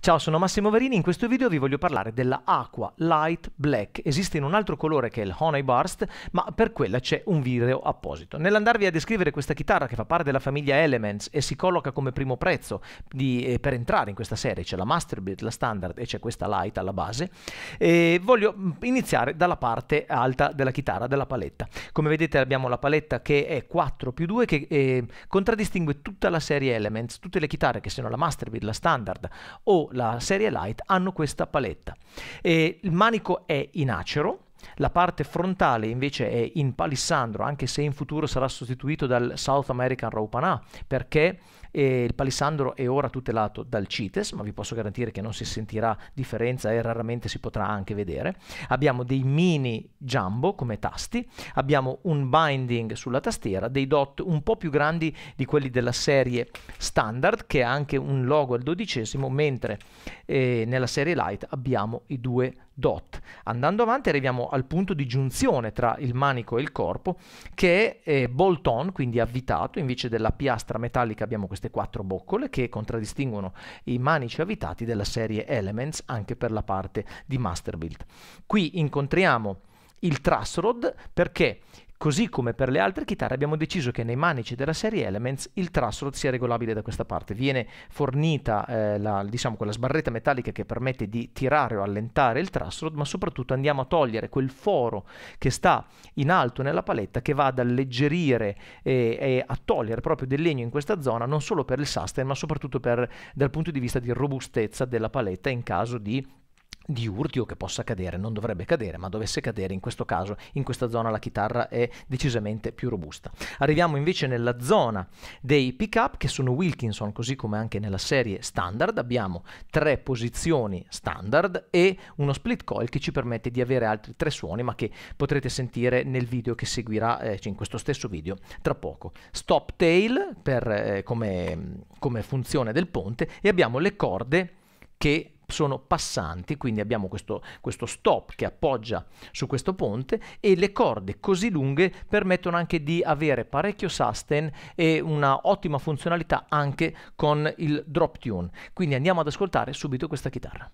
Ciao, sono Massimo Verini, in questo video vi voglio parlare della Aqua Light Black. Esiste in un altro colore che è il Honey Burst, ma per quella c'è un video apposito. Nell'andarvi a descrivere questa chitarra che fa parte della famiglia Elements e si colloca come primo prezzo di, eh, per entrare in questa serie, c'è la Masterbeat, la Standard e c'è questa Light alla base, eh, voglio mm, iniziare dalla parte alta della chitarra, della paletta. Come vedete abbiamo la paletta che è 4 più 2 che eh, contraddistingue tutta la serie Elements, tutte le chitarre che siano la Masterbeat, la Standard o la serie Light hanno questa paletta. E il manico è in acero, la parte frontale invece è in palissandro, anche se in futuro sarà sostituito dal South American Raupanà, perché eh, il palissandro è ora tutelato dal CITES, ma vi posso garantire che non si sentirà differenza e raramente si potrà anche vedere. Abbiamo dei mini jumbo come tasti, abbiamo un binding sulla tastiera, dei dot un po' più grandi di quelli della serie standard, che ha anche un logo al dodicesimo, mentre eh, nella serie light abbiamo i due dot. Andando avanti arriviamo al punto di giunzione tra il manico e il corpo che è eh, bolt-on, quindi avvitato, invece della piastra metallica abbiamo queste quattro boccole che contraddistinguono i manici avvitati della serie Elements anche per la parte di Masterbuild. Qui incontriamo il truss rod perché Così come per le altre chitarre abbiamo deciso che nei manici della serie Elements il truss rod sia regolabile da questa parte. Viene fornita eh, la, diciamo, quella sbarretta metallica che permette di tirare o allentare il truss rod, ma soprattutto andiamo a togliere quel foro che sta in alto nella paletta che va ad alleggerire e, e a togliere proprio del legno in questa zona, non solo per il sustain, ma soprattutto per, dal punto di vista di robustezza della paletta in caso di di urti o che possa cadere, non dovrebbe cadere, ma dovesse cadere in questo caso, in questa zona la chitarra è decisamente più robusta. Arriviamo invece nella zona dei pickup che sono Wilkinson, così come anche nella serie standard, abbiamo tre posizioni standard e uno split coil che ci permette di avere altri tre suoni, ma che potrete sentire nel video che seguirà, eh, cioè in questo stesso video, tra poco. Stop tail per, eh, come, come funzione del ponte e abbiamo le corde che sono passanti, quindi abbiamo questo, questo, stop che appoggia su questo ponte e le corde così lunghe permettono anche di avere parecchio sustain e una ottima funzionalità anche con il drop tune. Quindi andiamo ad ascoltare subito questa chitarra.